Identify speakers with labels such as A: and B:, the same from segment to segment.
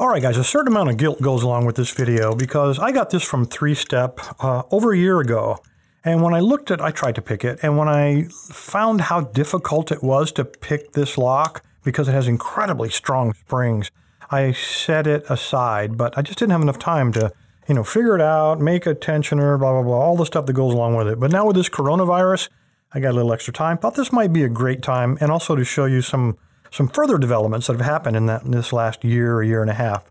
A: All right, guys, a certain amount of guilt goes along with this video because I got this from Three Step uh, over a year ago. And when I looked at I tried to pick it, and when I found how difficult it was to pick this lock because it has incredibly strong springs, I set it aside, but I just didn't have enough time to, you know, figure it out, make a tensioner, blah, blah, blah, all the stuff that goes along with it. But now with this coronavirus, I got a little extra time. Thought this might be a great time and also to show you some some further developments that have happened in that in this last year, a year and a half.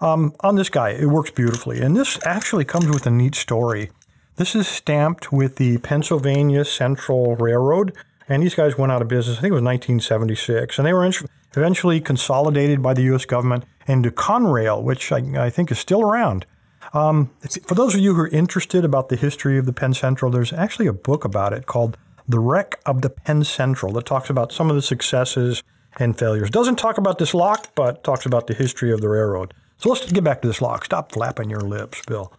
A: Um, on this guy, it works beautifully. And this actually comes with a neat story. This is stamped with the Pennsylvania Central Railroad, and these guys went out of business, I think it was 1976. And they were eventually consolidated by the U.S. government into Conrail, which I, I think is still around. Um, for those of you who are interested about the history of the Penn Central, there's actually a book about it called The Wreck of the Penn Central that talks about some of the successes and failures. Doesn't talk about this lock, but talks about the history of the railroad. So let's get back to this lock. Stop flapping your lips, Bill.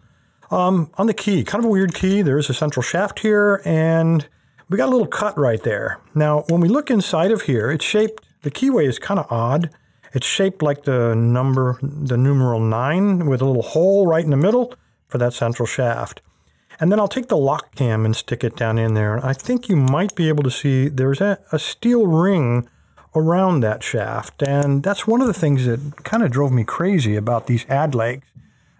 A: Um, on the key, kind of a weird key. There is a central shaft here, and we got a little cut right there. Now, when we look inside of here, it's shaped, the keyway is kind of odd. It's shaped like the number, the numeral 9 with a little hole right in the middle for that central shaft. And then I'll take the lock cam and stick it down in there. I think you might be able to see there's a, a steel ring around that shaft. And that's one of the things that kind of drove me crazy about these Adlakes.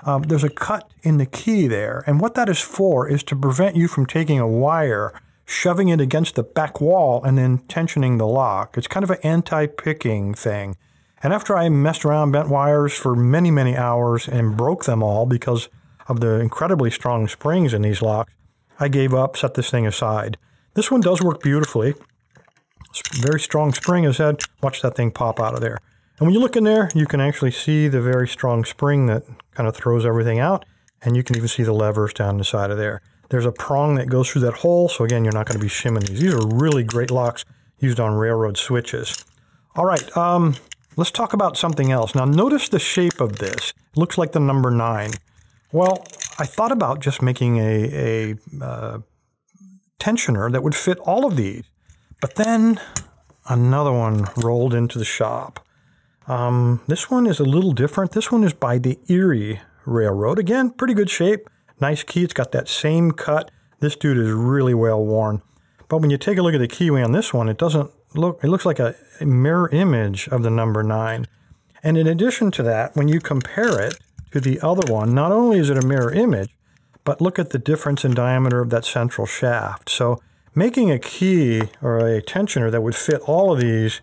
A: Um, there's a cut in the key there. And what that is for is to prevent you from taking a wire, shoving it against the back wall, and then tensioning the lock. It's kind of an anti-picking thing. And after I messed around, bent wires for many, many hours and broke them all because of the incredibly strong springs in these locks, I gave up, set this thing aside. This one does work beautifully very strong spring is had. Watch that thing pop out of there. And when you look in there, you can actually see the very strong spring that kind of throws everything out. And you can even see the levers down the side of there. There's a prong that goes through that hole. So again, you're not going to be shimming these. These are really great locks used on railroad switches. All right, um, let's talk about something else. Now notice the shape of this. It looks like the number nine. Well, I thought about just making a, a uh, tensioner that would fit all of these. But then another one rolled into the shop. Um, this one is a little different. This one is by the Erie Railroad. Again, pretty good shape. Nice key. It's got that same cut. This dude is really well worn. But when you take a look at the keyway on this one, it doesn't look, it looks like a, a mirror image of the number nine. And in addition to that, when you compare it to the other one, not only is it a mirror image, but look at the difference in diameter of that central shaft. So Making a key or a tensioner that would fit all of these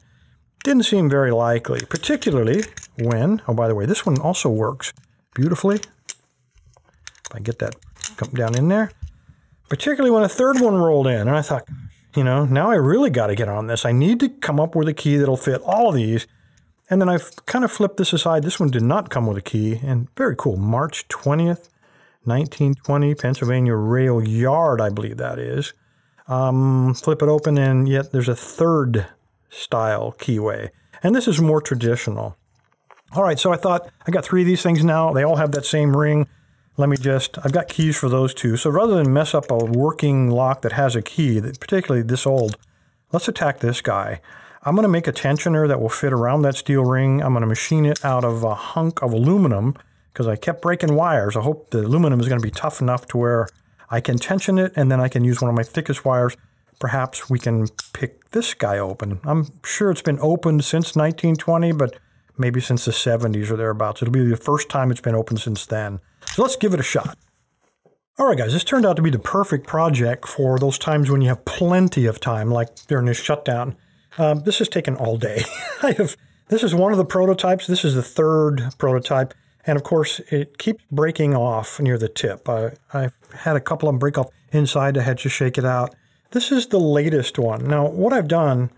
A: didn't seem very likely, particularly when, oh, by the way, this one also works beautifully. If I get that come down in there, particularly when a third one rolled in. And I thought, you know, now I really got to get on this. I need to come up with a key that'll fit all of these. And then I've kind of flipped this aside. This one did not come with a key. And very cool. March 20th, 1920, Pennsylvania Rail Yard, I believe that is. Um, flip it open and yet there's a third style keyway. And this is more traditional. All right, so I thought I got three of these things now. They all have that same ring. Let me just, I've got keys for those two. So rather than mess up a working lock that has a key, that particularly this old, let's attack this guy. I'm going to make a tensioner that will fit around that steel ring. I'm going to machine it out of a hunk of aluminum because I kept breaking wires. I hope the aluminum is going to be tough enough to where I can tension it and then I can use one of my thickest wires. Perhaps we can pick this guy open. I'm sure it's been opened since 1920, but maybe since the 70s or thereabouts. It'll be the first time it's been opened since then. So let's give it a shot. All right, guys, this turned out to be the perfect project for those times when you have plenty of time, like during this shutdown. Um, this has taken all day. I have. This is one of the prototypes. This is the third prototype. And of course, it keeps breaking off near the tip. I, I've had a couple of them break off inside. I had to shake it out. This is the latest one. Now, what I've done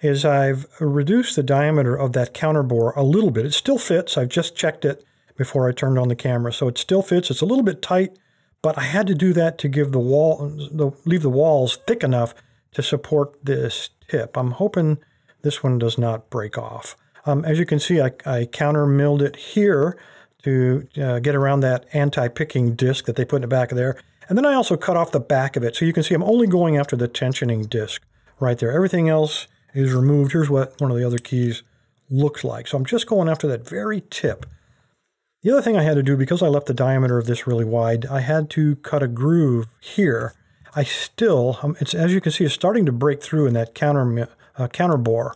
A: is I've reduced the diameter of that counter bore a little bit. It still fits. I've just checked it before I turned on the camera. So it still fits. It's a little bit tight, but I had to do that to give the wall, the, leave the walls thick enough to support this tip. I'm hoping this one does not break off. Um, as you can see, I, I counter milled it here to uh, get around that anti-picking disc that they put in the back of there. And then I also cut off the back of it. So you can see I'm only going after the tensioning disc right there. Everything else is removed. Here's what one of the other keys looks like. So I'm just going after that very tip. The other thing I had to do, because I left the diameter of this really wide, I had to cut a groove here. I still, um, it's as you can see, it's starting to break through in that counter, uh, counter bore.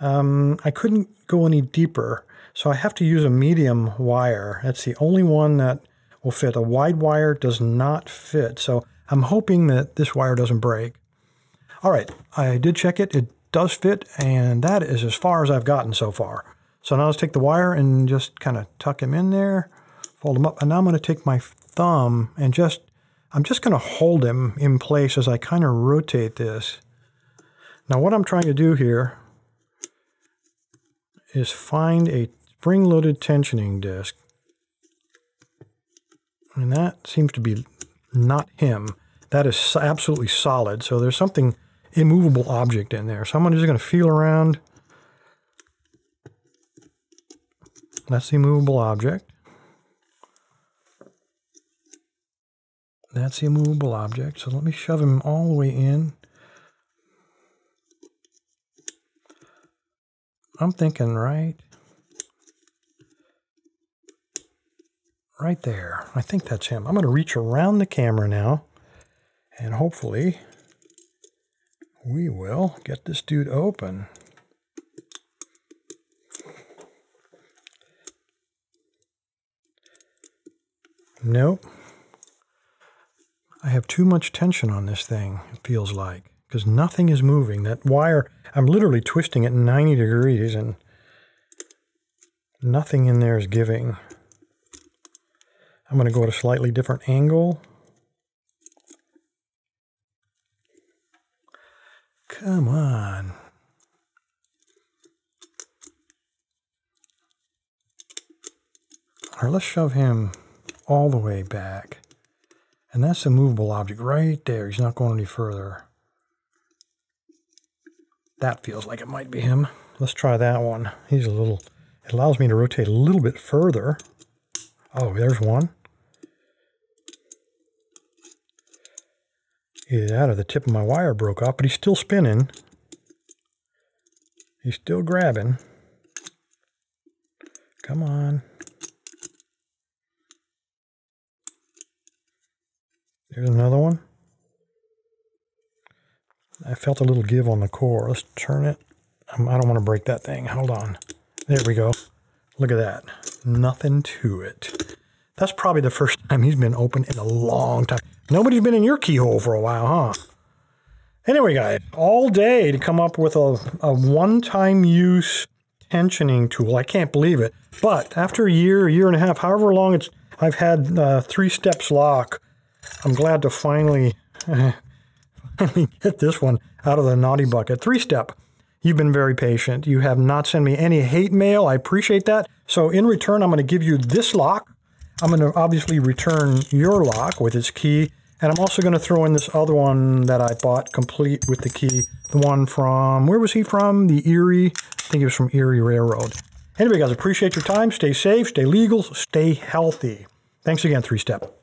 A: Um, I couldn't go any deeper, so I have to use a medium wire. That's the only one that will fit. A wide wire does not fit, so I'm hoping that this wire doesn't break. All right, I did check it. It does fit, and that is as far as I've gotten so far. So now let's take the wire and just kind of tuck him in there, fold him up. And now I'm going to take my thumb and just, I'm just going to hold him in place as I kind of rotate this. Now what I'm trying to do here is find a spring-loaded tensioning disc. And that seems to be not him. That is absolutely solid. So there's something immovable object in there. So I'm just going to feel around. That's the immovable object. That's the immovable object. So let me shove him all the way in. I'm thinking right, right there. I think that's him. I'm going to reach around the camera now and hopefully we will get this dude open. Nope. I have too much tension on this thing, it feels like, because nothing is moving. That wire, I'm literally twisting it 90 degrees and nothing in there is giving. I'm going to go at a slightly different angle. Come on. All right, let's shove him all the way back. And that's a movable object right there. He's not going any further. That feels like it might be him. Let's try that one. He's a little, it allows me to rotate a little bit further. Oh, there's one. Either that or the tip of my wire broke off, but he's still spinning. He's still grabbing. Come on. There's another one. Felt a little give on the core. Let's turn it. Um, I don't want to break that thing. Hold on. There we go. Look at that. Nothing to it. That's probably the first time he's been open in a long time. Nobody's been in your keyhole for a while, huh? Anyway, guys, all day to come up with a, a one-time use tensioning tool. I can't believe it. But after a year, a year and a half, however long it's, I've had uh, three steps lock. I'm glad to finally, uh, finally get this one out of the naughty bucket. Three step. You've been very patient. You have not sent me any hate mail. I appreciate that. So in return, I'm going to give you this lock. I'm going to obviously return your lock with its key and I'm also going to throw in this other one that I bought complete with the key. The one from, where was he from? The Erie, I think it was from Erie Railroad. Anyway, guys, appreciate your time. Stay safe, stay legal, stay healthy. Thanks again, Three Step.